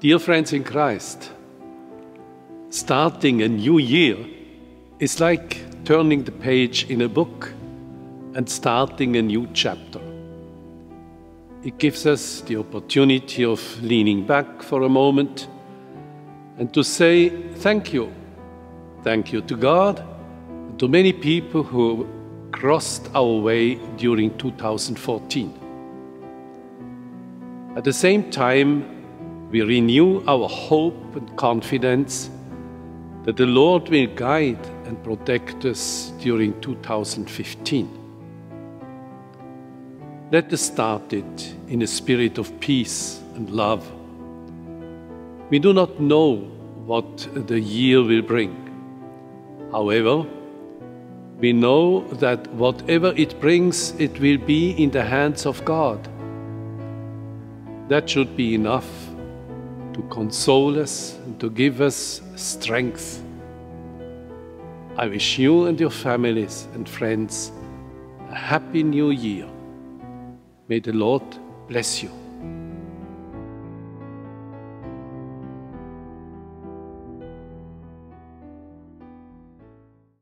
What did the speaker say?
Dear friends in Christ, starting a new year is like turning the page in a book and starting a new chapter. It gives us the opportunity of leaning back for a moment and to say thank you. Thank you to God, to many people who crossed our way during 2014. At the same time, we renew our hope and confidence that the Lord will guide and protect us during 2015. Let us start it in a spirit of peace and love. We do not know what the year will bring. However, we know that whatever it brings, it will be in the hands of God. That should be enough to console us and to give us strength. I wish you and your families and friends a happy new year. May the Lord bless you.